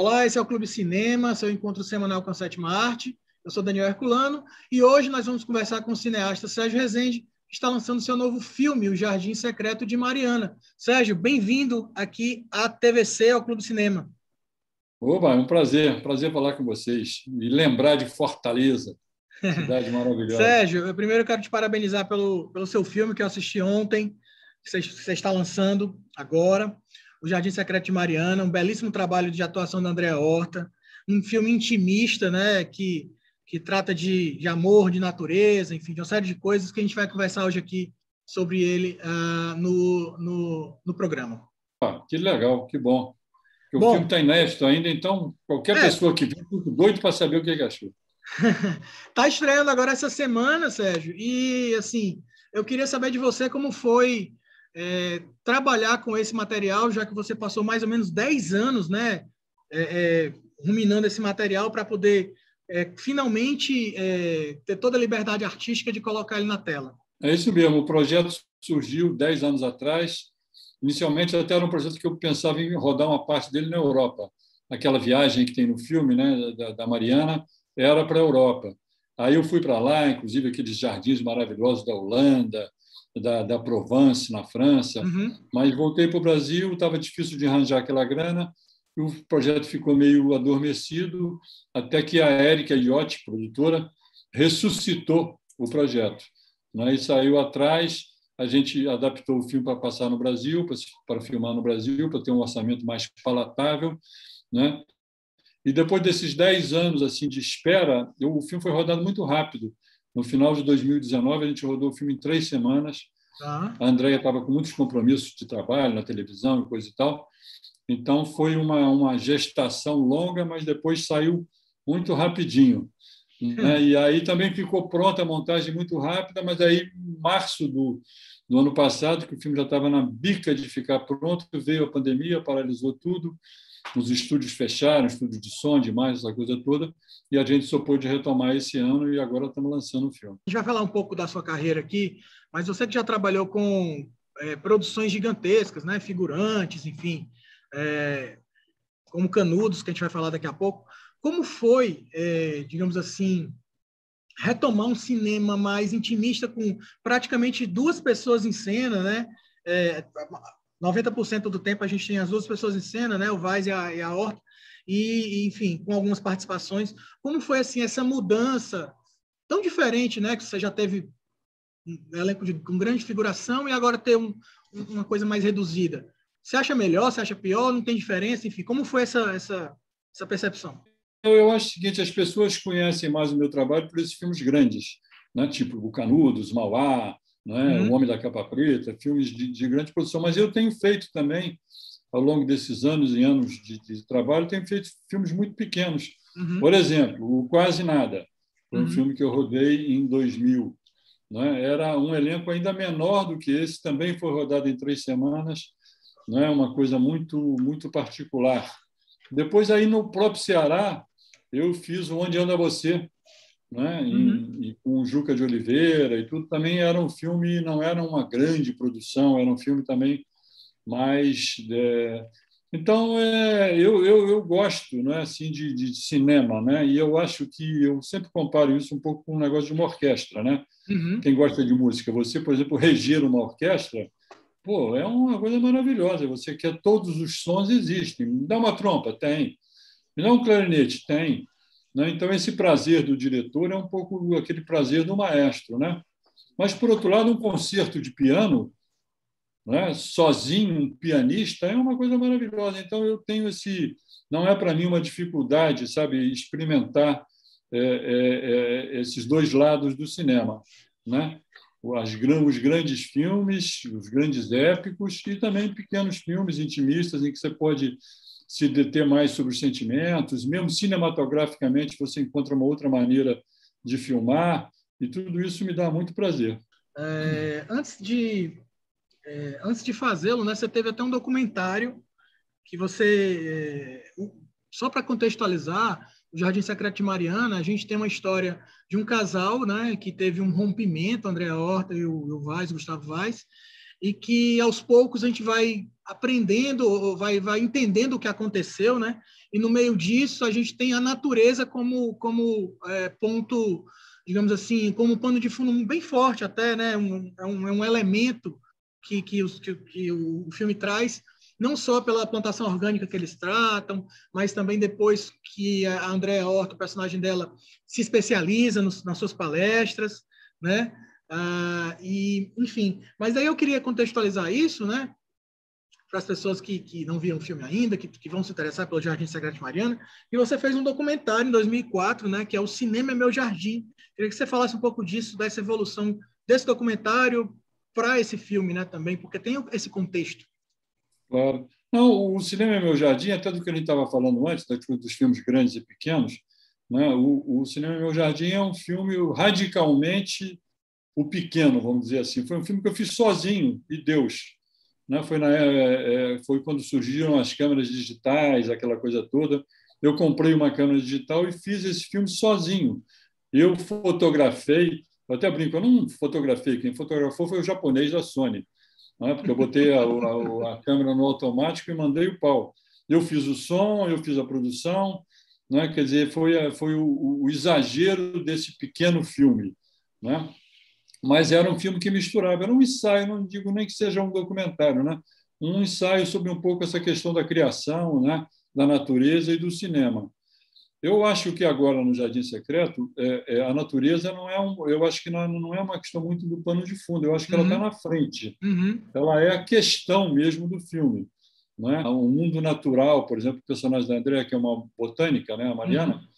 Olá, esse é o Clube Cinema, seu encontro semanal com a Sétima Arte. Eu sou Daniel Herculano e hoje nós vamos conversar com o cineasta Sérgio Rezende, que está lançando seu novo filme, O Jardim Secreto de Mariana. Sérgio, bem-vindo aqui à TVC, ao Clube Cinema. Oba, é um prazer, prazer falar com vocês e lembrar de Fortaleza, cidade maravilhosa. Sérgio, eu primeiro quero te parabenizar pelo, pelo seu filme que eu assisti ontem, que você, você está lançando agora. O Jardim Secreto de Mariana, um belíssimo trabalho de atuação da Andréa Horta, um filme intimista, né, que, que trata de, de amor, de natureza, enfim, de uma série de coisas que a gente vai conversar hoje aqui sobre ele uh, no, no, no, programa. Ah, que legal, que bom. o bom, filme está inédito ainda, então qualquer é, pessoa que viu, fica doido para saber o que, que achou. Está estreando agora essa semana, Sérgio, e assim, eu queria saber de você como foi é, trabalhar com esse material, já que você passou mais ou menos 10 anos né, é, é, ruminando esse material para poder é, finalmente é, ter toda a liberdade artística de colocar ele na tela. É isso mesmo, o projeto surgiu 10 anos atrás. Inicialmente, até era um projeto que eu pensava em rodar uma parte dele na Europa. Aquela viagem que tem no filme né, da, da Mariana era para a Europa. Aí eu fui para lá, inclusive aqueles jardins maravilhosos da Holanda, da, da Provence, na França, uhum. mas voltei para o Brasil, estava difícil de arranjar aquela grana, e o projeto ficou meio adormecido, até que a Érica Iotti, produtora, ressuscitou o projeto. Né? E saiu atrás, a gente adaptou o filme para passar no Brasil, para, filmar no Brasil, para ter um orçamento mais palatável. Né? E depois desses 10 anos assim de espera, eu, o filme foi rodado muito rápido. No final de 2019, a gente rodou o filme em três semanas. Tá. A Andrea estava com muitos compromissos de trabalho na televisão e coisa e tal. Então, foi uma, uma gestação longa, mas depois saiu muito rapidinho. Né? Hum. E aí também ficou pronta a montagem muito rápida, mas aí, em março do, do ano passado, que o filme já estava na bica de ficar pronto, veio a pandemia, paralisou tudo os estúdios fecharam, estúdio de som, de imagem, essa coisa toda, e a gente só pôde retomar esse ano e agora estamos lançando o filme. A gente vai falar um pouco da sua carreira aqui, mas você que já trabalhou com é, produções gigantescas, né, figurantes, enfim, é, como Canudos, que a gente vai falar daqui a pouco, como foi, é, digamos assim, retomar um cinema mais intimista com praticamente duas pessoas em cena, né? É, 90% do tempo a gente tem as duas pessoas em cena, né? O Vaz e a, e a Horta, e, enfim, com algumas participações. Como foi, assim, essa mudança tão diferente, né? Que você já teve um elenco de, com grande figuração e agora ter um, uma coisa mais reduzida. Você acha melhor, você acha pior, não tem diferença? Enfim, como foi essa, essa, essa percepção? Eu acho o seguinte, as pessoas conhecem mais o meu trabalho por esses filmes grandes, né? tipo O Mauá, né? Uhum. O Homem da Capa Preta, filmes de, de, grande produção. Mas eu tenho feito também, ao longo desses anos e anos de, de trabalho, tenho feito filmes muito pequenos. Uhum. Por exemplo, o Quase Nada, foi um uhum. filme que eu rodei em 2000. Né? Era um elenco ainda menor do que esse, também foi rodado em três semanas, né? uma coisa muito, muito particular. Depois, aí no próprio Ceará, eu fiz o Onde Anda Você, né? Uhum. E, e, com o Juca de Oliveira e tudo, também era um filme, não era uma grande produção, era um filme também mais. É... Então, é, eu, eu, eu gosto né, assim, de, de cinema, né? e eu acho que eu sempre comparo isso um pouco com um negócio de uma orquestra. Né? Uhum. Quem gosta de música, você, por exemplo, regir uma orquestra, pô, é uma coisa maravilhosa. Você quer todos os sons existem. Me dá uma trompa, tem. Me dá um clarinete, tem. Né? Então, esse prazer do diretor é um pouco aquele prazer do maestro. Né? Mas, por outro lado, um concerto de piano, né? sozinho, um pianista, é uma coisa maravilhosa. Então, eu tenho esse. Não é para mim uma dificuldade, sabe, experimentar é, é, é, esses dois lados do cinema. Né? As, os grandes filmes, os grandes épicos e também pequenos filmes intimistas em que você pode se deter mais sobre os sentimentos, mesmo cinematograficamente você encontra uma outra maneira de filmar, e tudo isso me dá muito prazer. É, antes de é, antes de fazê-lo, né, você teve até um documentário que você é, só para contextualizar o Jardim Secreto de Mariana, a gente tem uma história de um casal, né, que teve um rompimento, André Horta e o, o Vaz, Gustavo Vaz, e que aos poucos a gente vai aprendendo, vai, vai entendendo o que aconteceu, né? E no meio disso a gente tem a natureza como, como é, ponto, digamos assim, como pano de fundo bem forte até, né? Um, é, um, é um elemento que, que, os, que, que o filme traz, não só pela plantação orgânica que eles tratam, mas também depois que a Andrea Horta, o personagem dela, se especializa nos, nas suas palestras, né? Ah, e, enfim, mas aí eu queria contextualizar isso, né? Para as pessoas que, que não viram o filme ainda, que, que vão se interessar pelo Jardim Secreto Mariana. E você fez um documentário em 2004, né? Que é O Cinema é Meu Jardim. Queria que você falasse um pouco disso, dessa evolução desse documentário para esse filme, né? Também, porque tem esse contexto. Claro. Não, o Cinema é Meu Jardim, até do que a gente estava falando antes, dos filmes grandes e pequenos, né? o, o Cinema é Meu Jardim é um filme radicalmente o Pequeno, vamos dizer assim. Foi um filme que eu fiz sozinho, e Deus. Né? Foi, na, é, é, foi quando surgiram as câmeras digitais, aquela coisa toda. Eu comprei uma câmera digital e fiz esse filme sozinho. Eu fotografei, eu até brinco, eu não fotografei, quem fotografou foi o japonês da Sony, né? porque eu botei a, a, a câmera no automático e mandei o pau. Eu fiz o som, eu fiz a produção, né? quer dizer, foi, foi o, o exagero desse pequeno filme. Né? Mas era um filme que misturava, era um ensaio, não digo nem que seja um documentário, né? um ensaio sobre um pouco essa questão da criação, né? da natureza e do cinema. Eu acho que agora no Jardim Secreto é, é, a natureza não é um, eu acho que não, não, é uma questão muito do pano de fundo. Eu acho que uhum. ela está na frente. Uhum. Ela é a questão mesmo do filme, né? O mundo natural, por exemplo, o personagem da Andrea que é uma botânica, né, a Mariana, uhum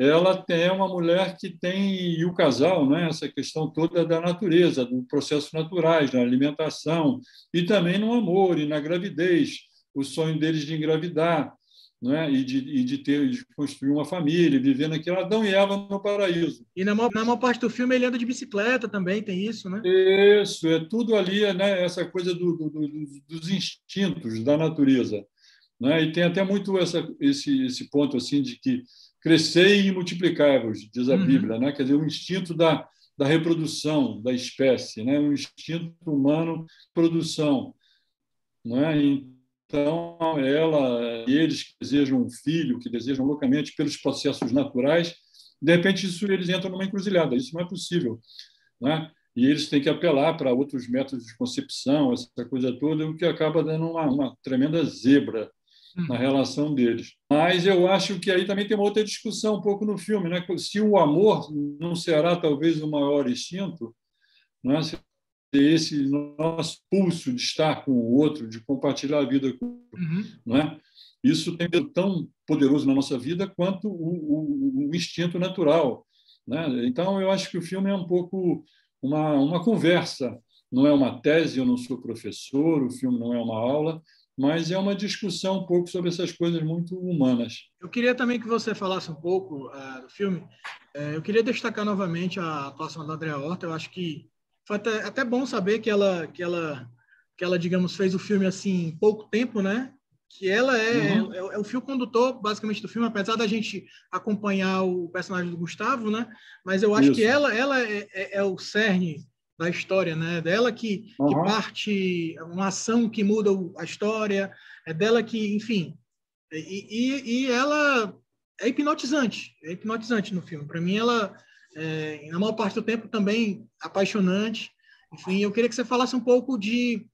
ela tem é uma mulher que tem e o casal, né, essa questão toda da natureza, do processo naturais, da alimentação e também no amor e na gravidez, o sonho deles de engravidar, né, e de, e de ter de construir uma família, viver naquele Adão e Eva no paraíso. E na maior, na maior parte do filme ele anda de bicicleta também, tem isso, né? Isso, é tudo ali, né, essa coisa do, do, do, dos instintos da natureza, né? E tem até muito essa, esse esse ponto assim de que crescei e multiplicai-vos, diz a uhum. Bíblia, né? quer dizer, o instinto da, da reprodução da espécie, né? o instinto humano de produção. Né? Então, ela e eles que desejam um filho, que desejam loucamente pelos processos naturais, de repente isso eles entram numa encruzilhada, isso não é possível. Né? E eles têm que apelar para outros métodos de concepção, essa coisa toda, o que acaba dando uma, uma tremenda zebra na relação deles. Mas eu acho que aí também tem uma outra discussão um pouco no filme, né? Se o amor não será talvez o maior instinto, né? Se esse nosso pulso de estar com o outro, de compartilhar a vida com o outro, uhum. né? Isso tem tão poderoso na nossa vida quanto o, o, o instinto natural, né? Então eu acho que o filme é um pouco uma uma conversa, não é uma tese, eu não sou professor, o filme não é uma aula, mas é uma discussão um pouco sobre essas coisas muito humanas. Eu queria também que você falasse um pouco uh, do filme. Uh, eu queria destacar novamente a atuação da Andrea Horta. Eu acho que foi até, até bom saber que ela, que ela, que ela, digamos, fez o filme assim em pouco tempo, né? Que ela é, uhum. é, é, o fio condutor, basicamente, do filme, apesar da gente acompanhar o personagem do Gustavo, né? Mas eu acho Isso. que ela, ela é, é, é o cerne da história, né? É dela que, uhum. que parte uma ação que muda a história, é dela que, enfim, e, e, e ela é hipnotizante, é hipnotizante no filme. Para mim, ela, é, na maior parte do tempo, também apaixonante. Enfim, eu queria que você falasse um pouco de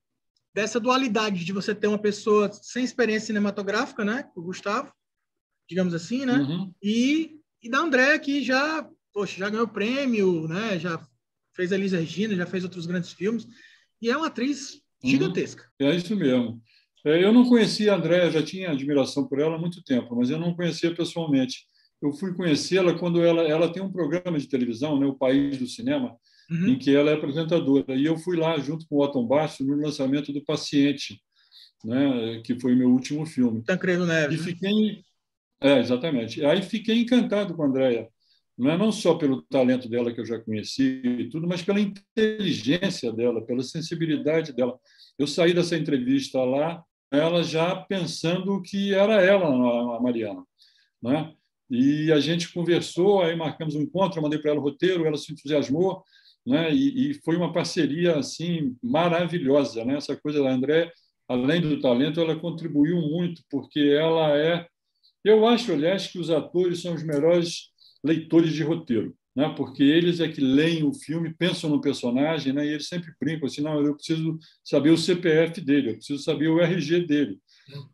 dessa dualidade de você ter uma pessoa sem experiência cinematográfica, né? O Gustavo, digamos assim, né? Uhum. E, e da André, que já, poxa, já ganhou prêmio, né? Já fez a Elisa Regina, já fez outros grandes filmes, e é uma atriz uhum. gigantesca. Uhum. É isso mesmo. É, eu não conhecia a Andréa, já tinha admiração por ela há muito tempo, mas eu não conhecia pessoalmente. Eu fui conhecê-la quando ela, ela tem um programa de televisão, né, O País do Cinema, uhum. em que ela é apresentadora. E eu fui lá junto com o Otton Basso no lançamento do Paciente, né, que foi meu último filme. Tancredo Neves. E né? fiquei... É, exatamente. Aí fiquei encantado com a Andréa não é não só pelo talento dela que eu já conheci e tudo, mas pela inteligência dela, pela sensibilidade dela. Eu saí dessa entrevista lá, ela já pensando que era ela, a Mariana, né? E a gente conversou, aí marcamos um encontro, mandei para ela o roteiro, ela se entusiasmou né? E, e, foi uma parceria assim maravilhosa, né? Essa coisa da André, além do talento, ela contribuiu muito porque ela é, eu acho, aliás, que os atores são os melhores leitores de roteiro, né? Porque eles é que leem o filme, pensam no personagem, né? E eles sempre brincam assim, não, eu preciso saber o CPF dele, eu preciso saber o RG dele.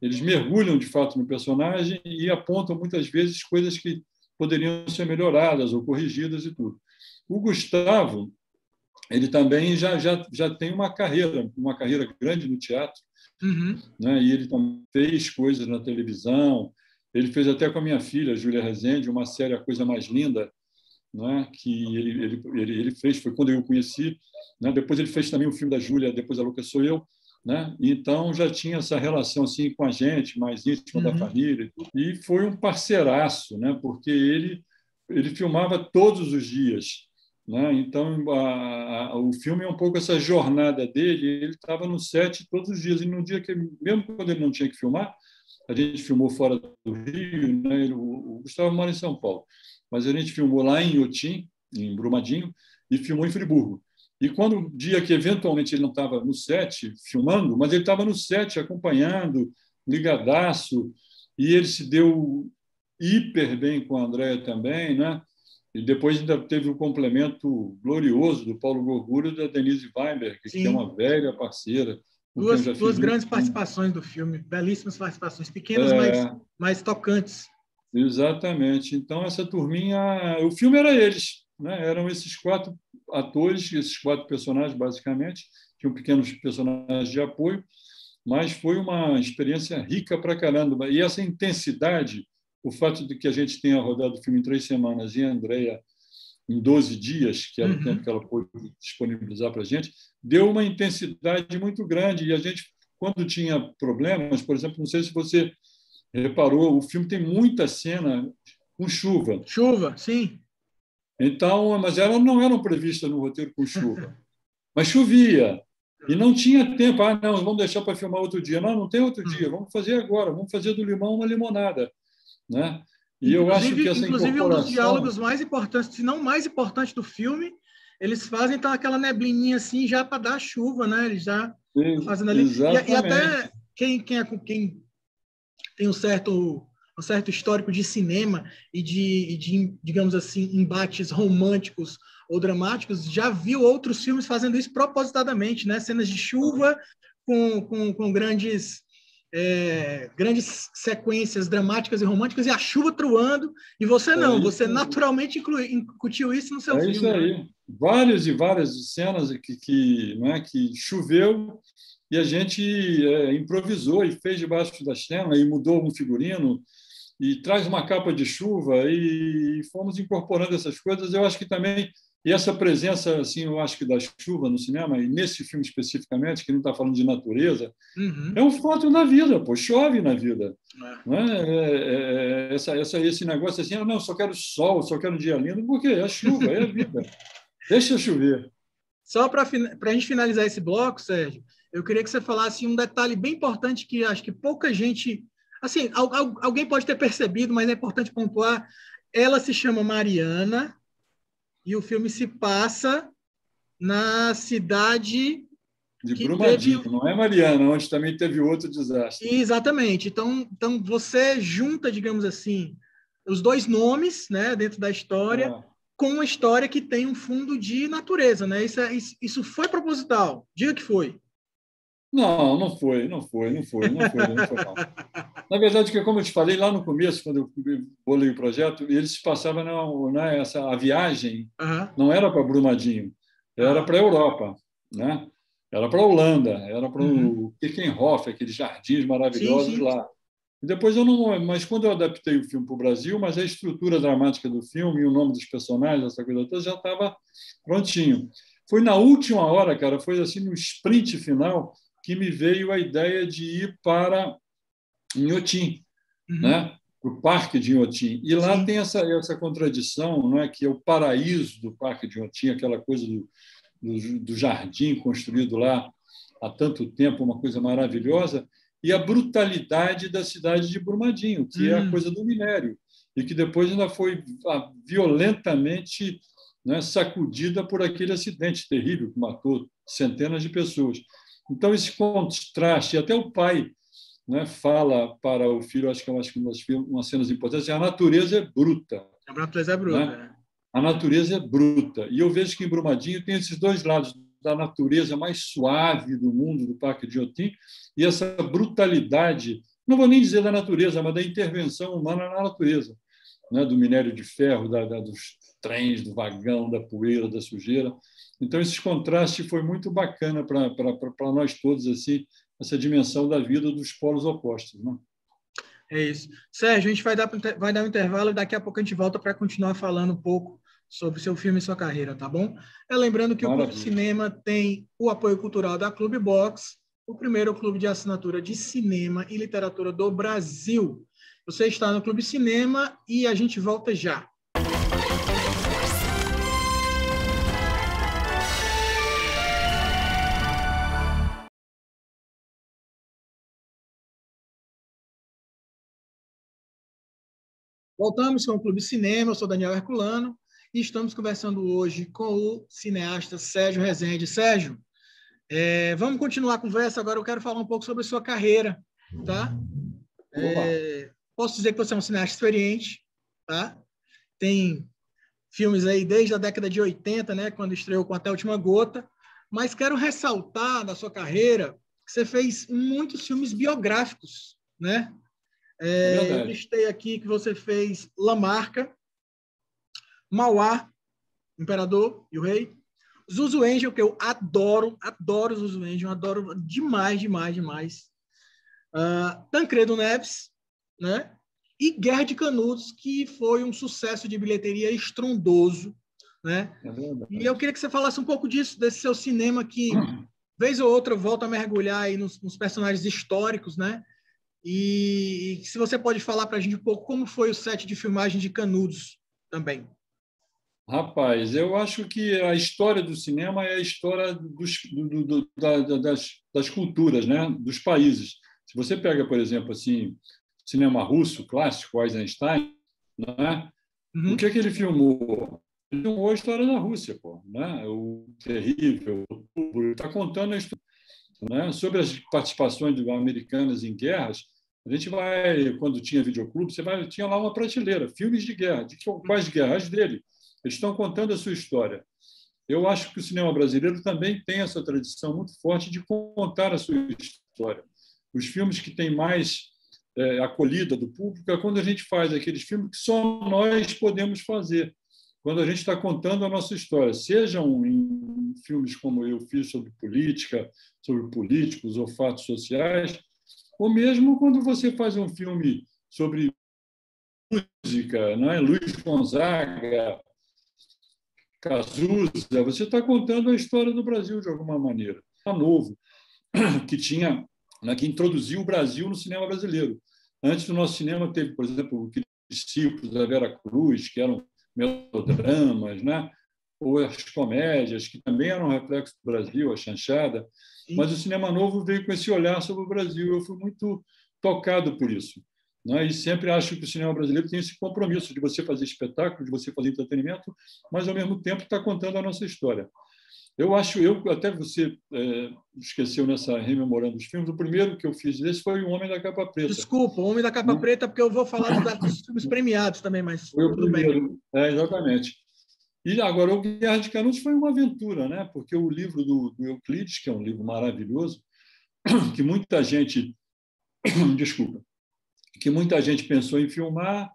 Eles mergulham de fato no personagem e apontam muitas vezes coisas que poderiam ser melhoradas ou corrigidas e tudo. O Gustavo, ele também já, já, já tem uma carreira, uma carreira grande no teatro, uhum. né? e ele também fez coisas na televisão, ele fez até com a minha filha, Júlia Rezende, uma série A Coisa Mais Linda, né? que ele, ele, ele, ele fez, foi quando eu o conheci. Né? Depois ele fez também o filme da Júlia, Depois a Louca Sou Eu. Né? Então já tinha essa relação assim com a gente, mais íntima uhum. da família. E foi um parceiraço, né? porque ele, ele filmava todos os dias. Né? Então, a, a, o filme é um pouco essa jornada dele. Ele estava no set todos os dias. E no dia que, mesmo quando ele não tinha que filmar, a gente filmou fora do Rio. Né? O, o Gustavo mora em São Paulo, mas a gente filmou lá em Iotim, em Brumadinho, e filmou em Friburgo. E quando o dia que eventualmente ele não estava no set filmando, mas ele estava no set acompanhando, ligadaço, e ele se deu hiper bem com a Andréia também, né? E depois ainda teve o um complemento glorioso do Paulo Gorgulho e da Denise Weinberg, que Sim. é uma velha parceira. Duas, duas grandes participações do filme, belíssimas participações, pequenas, é... mas, mas tocantes. Exatamente. Então, essa turminha. O filme era eles, né? eram esses quatro atores, esses quatro personagens, basicamente. Tinham pequenos personagens de apoio, mas foi uma experiência rica para caramba. E essa intensidade o fato de que a gente tenha rodado o filme em três semanas e a Andrea em 12 dias, que era uhum. o tempo que ela pôde disponibilizar para a gente, deu uma intensidade muito grande. E a gente, quando tinha problemas, por exemplo, não sei se você reparou, o filme tem muita cena com chuva. Chuva, sim. Então, mas elas não eram previstas no roteiro com chuva. Mas chovia. E não tinha tempo. Ah, não, vamos deixar para filmar outro dia. Não, não tem outro dia. Vamos fazer agora. Vamos fazer do limão uma limonada. Né? E eu acho que essa inclusive incorporação... um dos diálogos mais importantes, se não mais importante do filme, eles fazem então aquela neblininha assim já para dar chuva, né? Eles já Sim, fazendo ali. E, e, até quem, quem, é, quem tem um certo um certo histórico de cinema e de, de, digamos assim, embates românticos ou dramáticos, já viu outros filmes fazendo isso propositadamente, né? Cenas de chuva com, com, com grandes é, grandes sequências dramáticas e românticas e a chuva truando, e você não, é você naturalmente inclui, incutiu isso no seu é filme. É isso aí. Né? Várias e várias cenas que, que, não é, que choveu e a gente é, improvisou e fez debaixo da cena e mudou um figurino e traz uma capa de chuva e fomos incorporando essas coisas. Eu acho que também e essa presença, assim, eu acho que da chuva no cinema, e nesse filme especificamente, que não está falando de natureza, uhum. é um fato na vida, pô, chove na vida. Não é? É, é, essa, essa, esse negócio assim, ah, não, só quero sol, só quero um dia lindo, porque é a chuva, é a vida. Deixa chover. Só para a gente finalizar esse bloco, Sérgio, eu queria que você falasse um detalhe bem importante que acho que pouca gente. Assim, alguém pode ter percebido, mas é importante pontuar. Ela se chama Mariana, e o filme se passa na cidade de Brumadinho, teve... não é Mariana, onde também teve outro desastre. Exatamente. Então, então você junta, digamos assim, os dois nomes, né, dentro da história, ah. com uma história que tem um fundo de natureza, né? Isso, é, isso foi proposital. Diga que foi. Não, não foi, não foi, não foi, não foi, não foi. Não. Na verdade, que como eu te falei lá no começo, quando eu bolei o projeto, eles passavam na, na essa a viagem uhum. não era para Brumadinho, era para a Europa, né? Era para a Holanda, era para uhum. o Kickenhof, aqueles jardins maravilhosos sim, sim. lá. E depois eu não, mas quando eu adaptei o filme para o Brasil, mas a estrutura dramática do filme e o nome dos personagens, essa coisa toda já estava prontinho. Foi na última hora, cara, foi assim no sprint final que me veio a ideia de ir para Inhotim, uhum. né? para o Parque de Inhotim. E lá Sim. tem essa, essa contradição, não é que é o paraíso do Parque de Inhotim, aquela coisa do, do, do jardim construído lá há tanto tempo, uma coisa maravilhosa, e a brutalidade da cidade de Brumadinho, que uhum. é a hum. coisa do minério, e que depois ainda foi ah, violentamente né, sacudida por aquele acidente terrível que matou centenas de pessoas. Então, esse contraste, até o pai né, fala para o filho, acho que é uma, umas cenas importantes, a natureza é bruta. A natureza é bruta. Né? É. A natureza é bruta. E eu vejo que em Brumadinho tem esses dois lados, da natureza mais suave do mundo, do Parque de Otim, e essa brutalidade, não vou nem dizer da natureza, mas da intervenção humana na natureza, né? do minério de ferro, da, da, dos trens, do vagão, da poeira, da sujeira. Então, esse contraste foi muito bacana para nós todos, assim, essa dimensão da vida dos polos opostos. Né? É isso. Sérgio, a gente vai dar, vai dar um intervalo e daqui a pouco a gente volta para continuar falando um pouco sobre seu filme e sua carreira, tá bom? É lembrando que Maravilha. o Clube Cinema tem o apoio cultural da Clube Box, o primeiro clube de assinatura de cinema e literatura do Brasil. Você está no Clube Cinema e a gente volta já. Voltamos com o Clube Cinema, eu sou Daniel Herculano e estamos conversando hoje com o cineasta Sérgio Rezende. Sérgio, é, vamos continuar a conversa. Agora eu quero falar um pouco sobre a sua carreira, tá? É, posso dizer que você é um cineasta experiente, tá? Tem filmes aí desde a década de 80, né, quando estreou com Até a Última Gota, mas quero ressaltar da sua carreira que você fez muitos filmes biográficos, né? É, é eu listei aqui que você fez Lamarca, Mauá, Imperador e o Rei, Zuzu Angel, que eu adoro, adoro Zuzu Angel, adoro demais, demais, demais. Uh, Tancredo Neves, né? E Guerra de Canudos, que foi um sucesso de bilheteria estrondoso, né? É e eu queria que você falasse um pouco disso, desse seu cinema que, vez ou outra, volta a mergulhar aí nos, nos personagens históricos, né? E, e se você pode falar para a gente um pouco como foi o set de filmagem de Canudos também. Rapaz, eu acho que a história do cinema é a história dos, do, do, da, das, das culturas, né? dos países. Se você pega, por exemplo, assim, cinema russo clássico, Eisenstein, né? Uhum. o que, é que ele filmou? Ele filmou a história da Rússia, pô, né? o terrível, está contando a história. Né? Sobre as participações americanas em guerras, a gente vai, quando tinha videoclube, você vai, tinha lá uma prateleira, filmes de guerra, de quais guerras dele. Eles estão contando a sua história. Eu acho que o cinema brasileiro também tem essa tradição muito forte de contar a sua história. Os filmes que têm mais é, acolhida do público é quando a gente faz aqueles filmes que só nós podemos fazer. Quando a gente está contando a nossa história, sejam em filmes como eu fiz sobre política, sobre políticos ou fatos sociais, ou mesmo quando você faz um filme sobre música, não é? Luiz Gonzaga, Cazuza, você está contando a história do Brasil de alguma maneira. Tá novo, que tinha, né, que introduziu o Brasil no cinema brasileiro. Antes do nosso cinema teve, por exemplo, os discípulos da Vera Cruz, que eram melodramas, né? ou as comédias, que também eram reflexo do Brasil, a chanchada. Mas o cinema novo veio com esse olhar sobre o Brasil. Eu fui muito tocado por isso. Né? E sempre acho que o cinema brasileiro tem esse compromisso de você fazer espetáculo, de você fazer entretenimento, mas ao mesmo tempo está contando a nossa história. Eu acho, eu até você é, esqueceu nessa rememorando os filmes. O primeiro que eu fiz desse foi o Homem da Capa Preta. Desculpa, o Homem da Capa Preta, porque eu vou falar dos filmes premiados também, mas foi o primeiro. Bem. É, exatamente. E agora, o Guerra de Canudos foi uma aventura, né? porque o livro do, do Euclides, que é um livro maravilhoso, que muita gente, desculpa, que muita gente pensou em filmar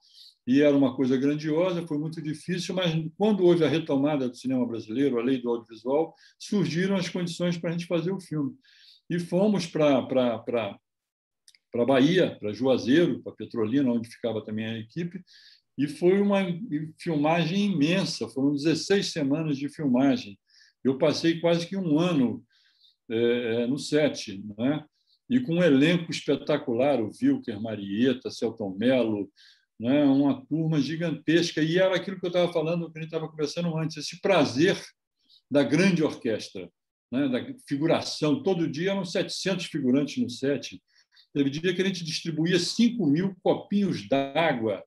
e era uma coisa grandiosa, foi muito difícil, mas quando houve a retomada do cinema brasileiro, a lei do audiovisual, surgiram as condições para a gente fazer o filme. E fomos para para Bahia, para Juazeiro, para Petrolina, onde ficava também a equipe, e foi uma filmagem imensa, foram 16 semanas de filmagem. Eu passei quase que um ano é, no set, né? e com um elenco espetacular, o Wilker, Marieta, Celton Mello, né? uma turma gigantesca. E era aquilo que eu estava falando, que a gente estava conversando antes, esse prazer da grande orquestra, né? da figuração. Todo dia eram 700 figurantes no set. Teve dia que a gente distribuía 5 mil copinhos d'água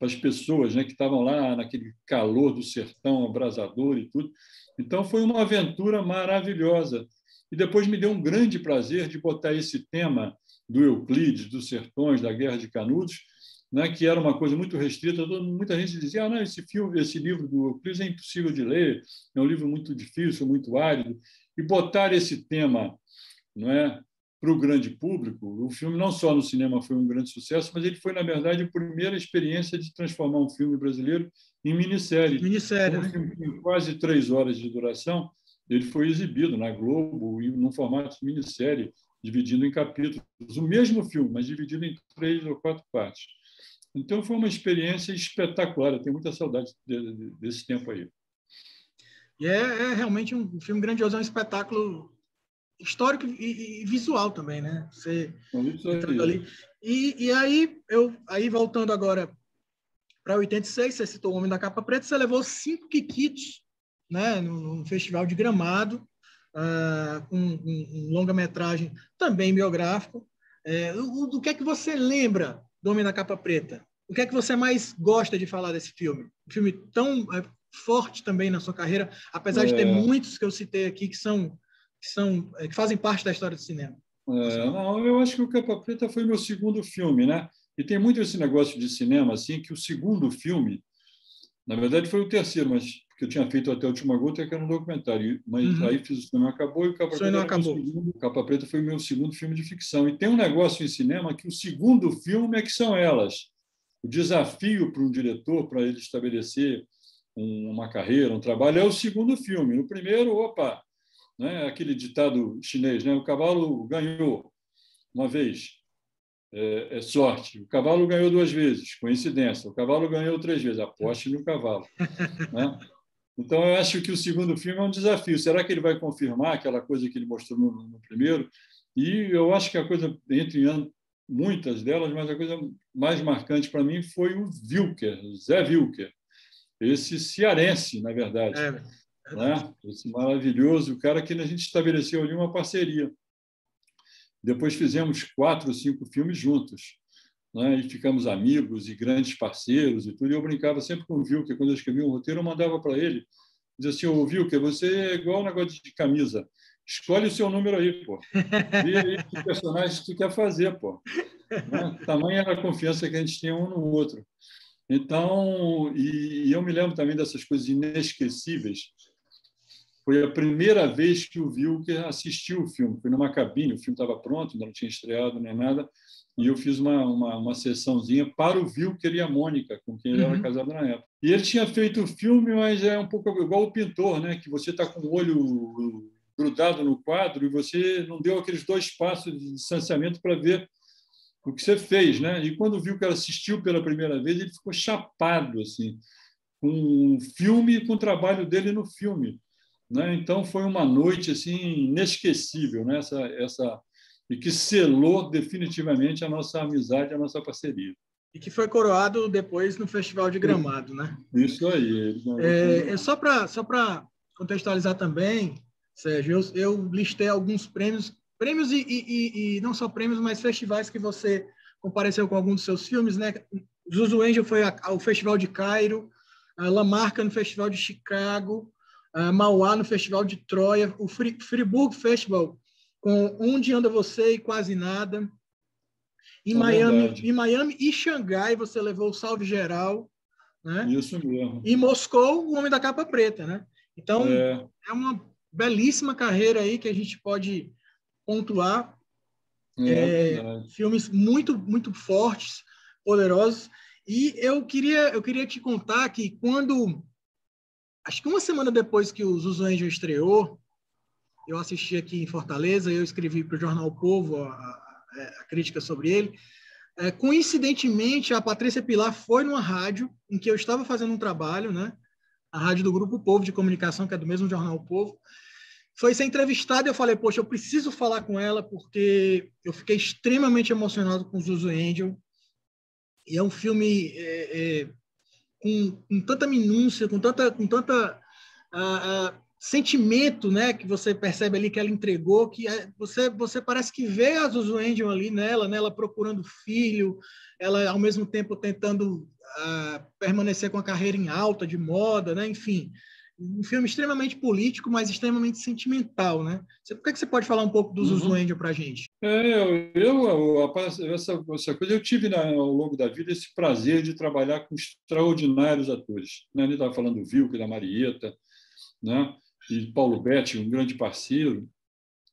para as pessoas né, que estavam lá naquele calor do sertão abrasador e tudo. Então, foi uma aventura maravilhosa. E depois me deu um grande prazer de botar esse tema do Euclides, dos sertões, da Guerra de Canudos, né, que era uma coisa muito restrita. Muita gente dizia: ah, não, esse filme, esse livro do Euclides é impossível de ler, é um livro muito difícil, muito árido. E botar esse tema, não é, para o grande público, o filme não só no cinema foi um grande sucesso, mas ele foi, na verdade, a primeira experiência de transformar um filme brasileiro em minissérie. Minissérie, um né? filme com quase três horas de duração, ele foi exibido na Globo, num formato de minissérie, dividido em capítulos. O mesmo filme, mas dividido em três ou quatro partes. Então, foi uma experiência espetacular. Eu tenho muita saudade desse tempo aí. E é, é realmente um filme grandioso, é um espetáculo histórico e, e, visual também, né? Você entrando ali. E, e aí, eu, aí voltando agora para 86, você citou o Homem da Capa Preta, você levou cinco Kikitos, né? No, no Festival de Gramado, uh, com um, um longa-metragem também biográfico. É, o, do que é que você lembra do Homem da Capa Preta? O que é que você mais gosta de falar desse filme? Um filme tão é, forte também na sua carreira, apesar é. de ter é. muitos que eu citei aqui que são que, são, é, que fazem parte da história do cinema? É, não, eu acho que o Capa Preta foi meu segundo filme, né? E tem muito esse negócio de cinema, assim, que o segundo filme, na verdade foi o terceiro, mas que eu tinha feito até a última gota, que era um documentário. Mas uhum. aí fiz o cinema acabou e o Capa Preta não acabou. Segundo, Capa Preta foi o meu segundo filme de ficção. E tem um negócio em cinema que o segundo filme é que são elas. O desafio para um diretor, para ele estabelecer uma carreira, um trabalho, é o segundo filme. No primeiro, opa, né? aquele ditado chinês, né? o cavalo ganhou uma vez, é, é, sorte. O cavalo ganhou duas vezes, coincidência. O cavalo ganhou três vezes, aposte no cavalo. né? Então, eu acho que o segundo filme é um desafio. Será que ele vai confirmar aquela coisa que ele mostrou no, no primeiro? E eu acho que a coisa, entre muitas delas, mas a coisa mais marcante para mim foi o Wilker, Zé Wilker, esse cearense, na verdade. É né? esse maravilhoso cara que a gente estabeleceu ali uma parceria. Depois fizemos quatro ou cinco filmes juntos. Né? E ficamos amigos e grandes parceiros e tudo. E eu brincava sempre com o Vilker, quando eu escrevia um roteiro, eu mandava para ele, dizia assim, ô Vilker, você é igual um negócio de camisa, escolhe o seu número aí, pô. Vê aí que personagem tu quer fazer, pô. Né? Tamanha era a confiança que a gente tinha um no outro. Então, e, e eu me lembro também dessas coisas inesquecíveis foi a primeira vez que o Wilker assistiu o filme. Foi numa cabine, o filme estava pronto, ainda não tinha estreado nem nada, e eu fiz uma, uma, uma sessãozinha para o Wilker e a Mônica, com quem ele uhum. era casado na época. E ele tinha feito o filme, mas é um pouco igual o pintor, né? que você está com o olho grudado no quadro e você não deu aqueles dois passos de distanciamento para ver o que você fez, né? E quando viu que ela assistiu pela primeira vez, ele ficou chapado assim, com o filme e com o trabalho dele no filme. Né? Então foi uma noite assim inesquecível, né? essa, essa e que selou definitivamente a nossa amizade, a nossa parceria. E que foi coroado depois no Festival de Gramado, né? Isso aí. É, é só para só para contextualizar também, Sérgio, eu, eu, listei alguns prêmios, prêmios e, e, e, não só prêmios, mas festivais que você compareceu com alguns dos seus filmes, né? Zuzu Angel foi ao Festival de Cairo, a Lamarca no Festival de Chicago, uh, Mauá no Festival de Troia, o Friburgo Festival com Onde Anda Você e Quase Nada. Em, é Miami, em Miami e Xangai você levou o Salve Geral. Né? Isso mesmo. E Moscou, o Homem da Capa Preta. Né? Então, é. é uma belíssima carreira aí que a gente pode pontuar. É, é, filmes muito, muito fortes, poderosos. E eu queria, eu queria te contar que quando acho que uma semana depois que o Zuzu Angel estreou, eu assisti aqui em Fortaleza, eu escrevi para o Jornal o Povo a, a, a, crítica sobre ele. É, coincidentemente, a Patrícia Pilar foi numa rádio em que eu estava fazendo um trabalho, né? A rádio do Grupo Povo de Comunicação, que é do mesmo Jornal o Povo. Foi ser entrevistada e eu falei, poxa, eu preciso falar com ela porque eu fiquei extremamente emocionado com o Zuzu Angel. E é um filme é, é, com, com tanta minúcia, com tanta, com tanta uh, uh, sentimento, né, que você percebe ali que ela entregou, que é, você você parece que vê a Zuzu Angel ali nela, né, ela procurando filho, ela ao mesmo tempo tentando uh, permanecer com a carreira em alta de moda, né, enfim, um filme extremamente político, mas extremamente sentimental, né? Você, por que, que você pode falar um pouco do Zuzu uhum. Angel para a gente? É, eu, eu essa, essa coisa, eu tive na, ao longo da vida esse prazer de trabalhar com extraordinários atores. Né? Ele estava falando do Vilco, da Marieta, né? e Paulo Betti, um grande parceiro.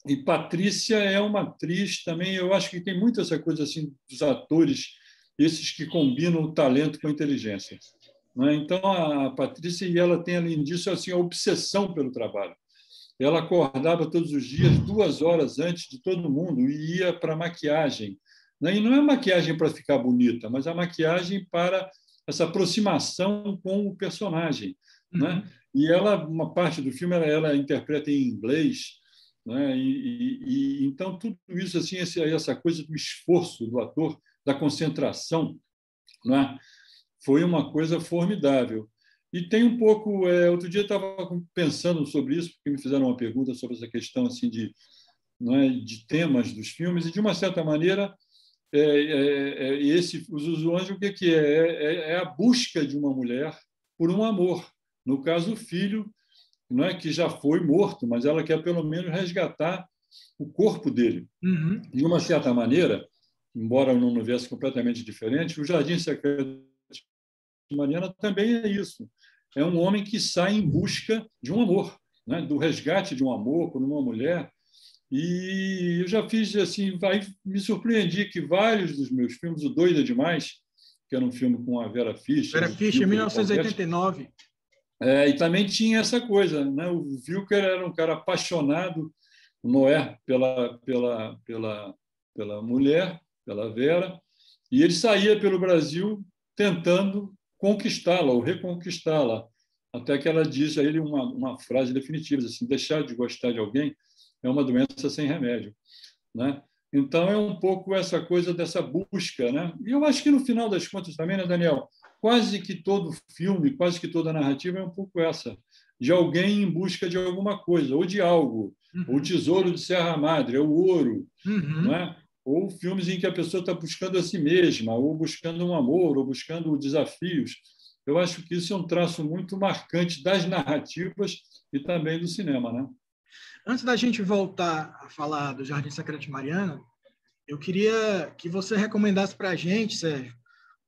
E Patrícia é uma atriz também, eu acho que tem muito essa coisa assim dos atores, esses que combinam o talento com a inteligência. Né? Então, a Patrícia, e ela tem, além disso, assim, a obsessão pelo trabalho. Ela acordava todos os dias, duas horas antes de todo mundo, e ia para a maquiagem. Né? E não é maquiagem para ficar bonita, mas a maquiagem para essa aproximação com o personagem. Né? Uhum. E ela, uma parte do filme, ela, ela interpreta em inglês, né? E, e, e, então tudo isso assim, essa coisa do esforço do ator, da concentração, né? Foi uma coisa formidável. E tem um pouco, é, outro dia estava pensando sobre isso, porque me fizeram uma pergunta sobre essa questão assim de, é, de temas dos filmes e de uma certa maneira é, é, é esse os usuários o que, que é? é? é a busca de uma mulher por um amor no caso, o filho, não é que já foi morto, mas ela quer pelo menos resgatar o corpo dele. Uhum. De uma certa maneira, embora num universo completamente diferente, o Jardim Secreto Mariana também é isso. É um homem que sai em busca de um amor, né? do resgate de um amor por uma mulher. E eu já fiz assim, vai, me surpreendi que vários dos meus filmes, o Doida Demais, que era um filme com a Vera Fischer. Vera Fischer, 1989. É, e também tinha essa coisa, né? O Wilker era um cara apaixonado, o Noé pela pela pela pela mulher, pela Vera, e ele saía pelo Brasil tentando conquistá-la ou reconquistá-la, até que ela diz a ele uma, uma frase definitiva, assim: deixar de gostar de alguém é uma doença sem remédio, né? Então é um pouco essa coisa dessa busca, né? E eu acho que no final das contas também, né, Daniel? quase que todo filme, quase que toda narrativa é um pouco essa, de alguém em busca de alguma coisa, ou de algo. Uhum. O Tesouro de Serra Madre, é o ouro. Uhum. Não é? Ou filmes em que a pessoa está buscando a si mesma, ou buscando um amor, ou buscando desafios. Eu acho que isso é um traço muito marcante das narrativas e também do cinema. Né? Antes da gente voltar a falar do Jardim Secreto de Mariana, eu queria que você recomendasse para a gente, Sérgio,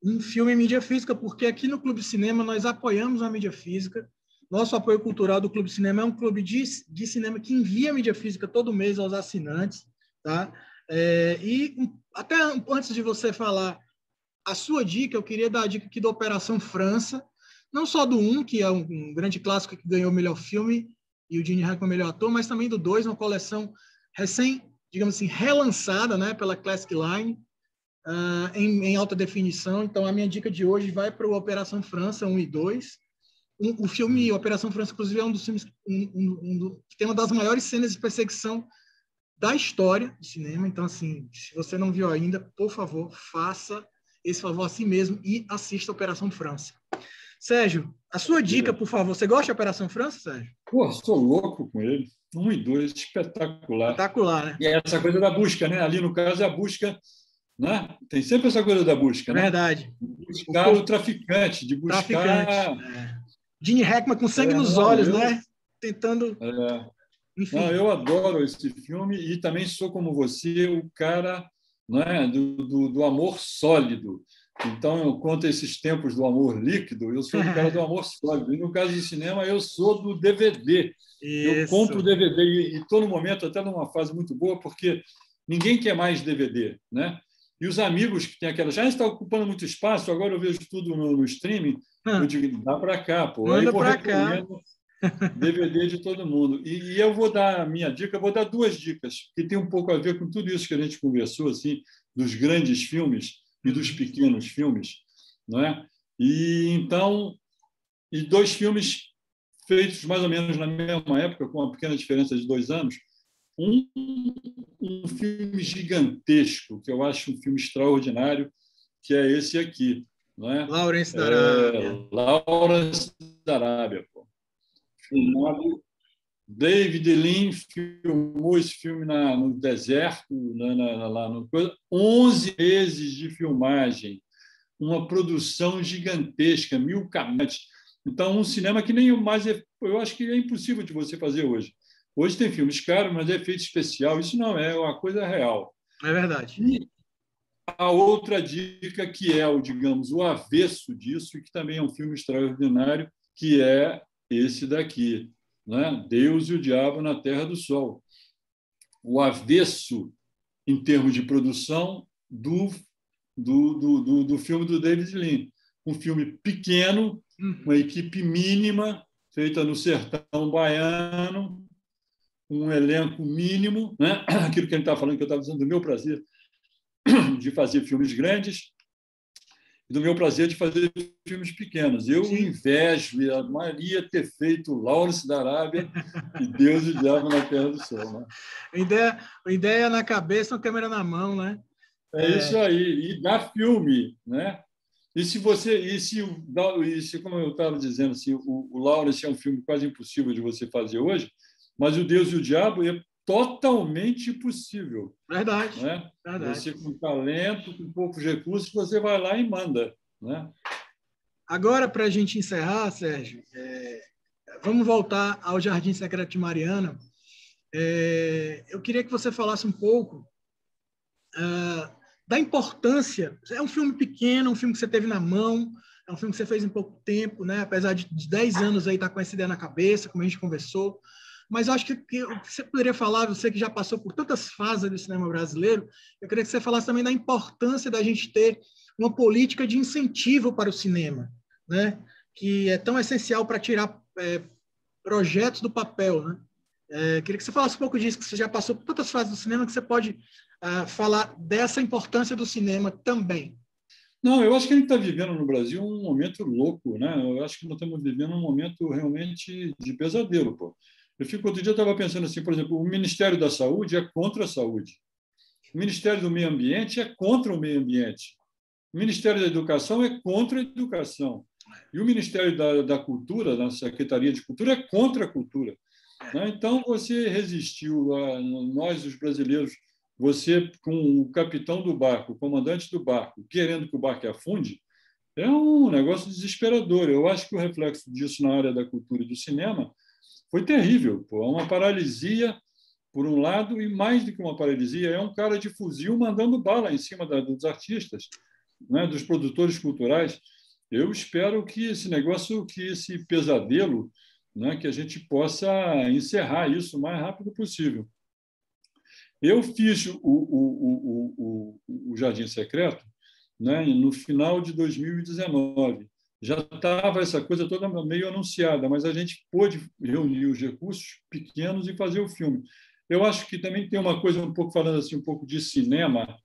um filme em mídia física, porque aqui no Clube Cinema nós apoiamos a mídia física. Nosso apoio cultural do Clube Cinema é um clube de, de cinema que envia mídia física todo mês aos assinantes, tá? É, e até antes de você falar a sua dica, eu queria dar a dica aqui da Operação França, não só do 1, um, que é um, um, grande clássico que ganhou o melhor filme e o Gene Hackman o melhor ator, mas também do 2, uma coleção recém, digamos assim, relançada, né, pela Classic Line, uh, em, em, alta definição. Então, a minha dica de hoje vai para o Operação França 1 e 2. Um, o filme Operação França, inclusive, é um dos filmes um, um, que tem uma das maiores cenas de perseguição da história do cinema. Então, assim, se você não viu ainda, por favor, faça esse favor a si mesmo e assista Operação França. Sérgio, a sua dica, por favor. Você gosta de Operação França, Sérgio? Pô, sou louco com ele. Um e dois, espetacular. Espetacular, né? E é essa coisa da busca, né? Ali, no caso, é a busca né? Tem sempre essa coisa da busca. Né? Verdade. Buscar o, traficante, de buscar. Traficante, é. Gene Hackman com sangue é, nos olhos, né? Tentando. É. Enfim. Não, eu adoro esse filme e também sou como você, o cara né, do, do, do amor sólido. Então, eu conto esses tempos do amor líquido, eu sou o cara do amor sólido. E no caso do cinema, eu sou do DVD. Isso. Eu compro o DVD e estou no momento, até numa fase muito boa, porque ninguém quer mais DVD. Né? E os amigos que têm aquela. Já está ocupando muito espaço, agora eu vejo tudo no, no streaming. Hum. Eu digo, dá para cá, pô. Manda para cá. DVD de todo mundo. E, e, eu vou dar a minha dica, vou dar duas dicas, que tem um pouco a ver com tudo isso que a gente conversou, assim, dos grandes filmes e dos pequenos filmes. Não é? E então, e dois filmes feitos mais ou menos na mesma época, com uma pequena diferença de dois anos, um, um filme gigantesco, que eu acho um filme extraordinário, que é esse aqui. Não é? Lawrence da Arábia. É, Lawrence da Arábia. Filmado David Lean filmou esse filme na, no deserto, na, na, lá no 11 meses de filmagem, uma produção gigantesca, mil camadas. Então, um cinema que nem mais é, eu acho que é impossível de você fazer hoje. Hoje tem filmes caros, mas é efeito especial. Isso não é uma coisa real. É verdade. E a outra dica que é o, digamos, o avesso disso, e que também é um filme extraordinário, que é esse daqui, né? Deus e o Diabo na Terra do Sol. O avesso, em termos de produção, do, do, do, do, do filme do David Lean. Um filme pequeno, uhum. uma equipe mínima, feita no sertão baiano, um elenco mínimo, né? aquilo que a gente estava falando, que eu estava dizendo do meu prazer de fazer filmes grandes, e do meu prazer de fazer filmes pequenos. Eu Sim. invejo a Maria ter feito Lawrence da Arábia e Deus e o Diabo na Terra do Céu. Né? Ideia, ideia na cabeça, uma câmera na mão, né? É, é isso aí. E dá filme, né? E se você, e se, e se como eu estava dizendo, assim, o, o Lawrence é um filme quase impossível de você fazer hoje, mas o Deus e o Diabo é totalmente possível. Verdade, né? verdade. Você com talento, com poucos recursos, você vai lá e manda. Né? Agora, para a gente encerrar, Sérgio, é, vamos voltar ao Jardim Secreto de Mariana. É, eu queria que você falasse um pouco uh, da importância. É um filme pequeno, um filme que você teve na mão, é um filme que você fez em pouco tempo, né? apesar de 10 anos aí estar tá com essa ideia na cabeça, como a gente conversou. Mas eu acho que, que você poderia falar, você que já passou por tantas fases do cinema brasileiro, eu queria que você falasse também da importância da gente ter uma política de incentivo para o cinema, né? que é tão essencial para tirar é, projetos do papel. Né? É, queria que você falasse um pouco disso, que você já passou por tantas fases do cinema, que você pode uh, falar dessa importância do cinema também. Não, eu acho que a gente está vivendo no Brasil um momento louco, né? Eu acho que nós estamos vivendo um momento realmente de pesadelo, pô. Eu fico outro dia estava pensando assim, por exemplo, o Ministério da Saúde é contra a saúde. O Ministério do Meio Ambiente é contra o meio ambiente. O Ministério da Educação é contra a educação. E o Ministério da, da Cultura, da Secretaria de Cultura, é contra a cultura. Né? Então, você resistiu, a, nós, os brasileiros, você com o capitão do barco, o comandante do barco, querendo que o barco afunde, é um negócio desesperador. Eu acho que o reflexo disso na área da cultura e do cinema foi terrível. Pô. É uma paralisia, por um lado, e mais do que uma paralisia, é um cara de fuzil mandando bala em cima da, dos artistas, né, dos produtores culturais. Eu espero que esse negócio, que esse pesadelo, né, que a gente possa encerrar isso o mais rápido possível. Eu fiz o, o, o, o, Jardim Secreto né, no final de 2019 já estava essa coisa toda meio anunciada, mas a gente pôde reunir os recursos pequenos e fazer o filme. Eu acho que também tem uma coisa um pouco falando assim um pouco de cinema,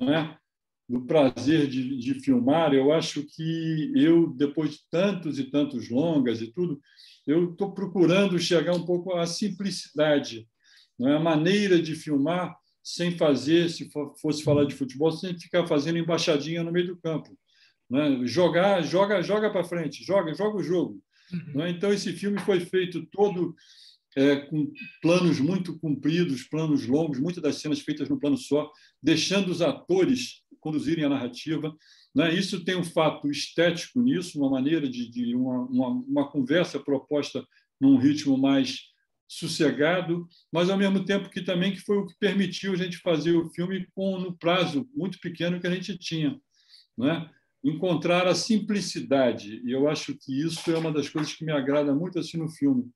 né? do prazer de, de filmar. Eu acho que eu depois de tantos e tantos longas e tudo, eu estou procurando chegar um pouco à simplicidade, não é a maneira de filmar sem fazer, se fosse falar de futebol, sem ficar fazendo embaixadinha no meio do campo né? Jogar, joga, joga para frente, joga, joga o jogo. Uhum. Né? Então esse filme foi feito todo é, com planos muito compridos, planos longos, muitas das cenas feitas no plano só, deixando os atores conduzirem a narrativa. Né? Isso tem um fato estético nisso, uma maneira de, de uma, uma, uma conversa proposta num ritmo mais sossegado, mas ao mesmo tempo que também que foi o que permitiu a gente fazer o filme com no prazo muito pequeno que a gente tinha, né? Encontrar a simplicidade. E eu acho que isso é uma das coisas que me agrada muito assim no filme,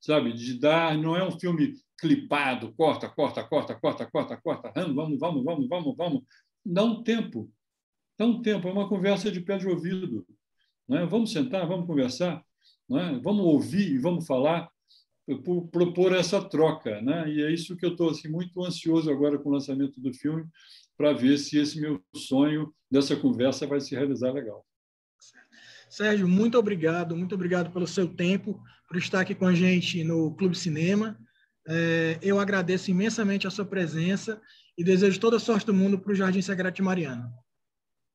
sabe? De dar, não é um filme clipado, corta, corta, corta, corta, corta, corta, vamos, vamos, vamos, vamos, vamos. Dá um tempo. Dá um tempo, é uma conversa de pé de ouvido. Não é? Vamos sentar, vamos conversar, não é? vamos ouvir e vamos falar, propor essa troca. Né? E é isso que eu estou assim, muito ansioso agora com o lançamento do filme, para ver se esse meu sonho dessa conversa vai se realizar legal. Sérgio, muito obrigado, muito obrigado pelo seu tempo, por estar aqui com a gente no Clube Cinema. É, eu agradeço imensamente a sua presença e desejo toda a sorte do mundo para o Jardim Secreto de Mariana.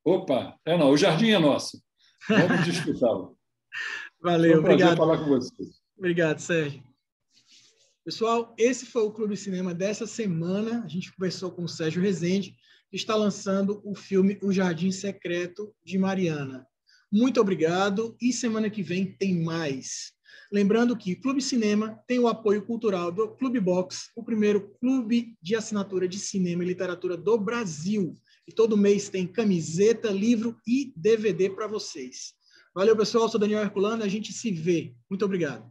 Opa, é não, o jardim é nosso. Vamos disputá-lo. Valeu, Foi um obrigado. falar com você. Obrigado, Sérgio. Pessoal, esse foi o Clube Cinema dessa semana. A gente conversou com o Sérgio Rezende, está lançando o filme O Jardim Secreto de Mariana. Muito obrigado e semana que vem tem mais. Lembrando que Clube Cinema tem o apoio cultural do Clube Box, o primeiro clube de assinatura de cinema e literatura do Brasil. E todo mês tem camiseta, livro e DVD para vocês. Valeu, pessoal. Eu sou Daniel Herculano. A gente se vê. Muito obrigado.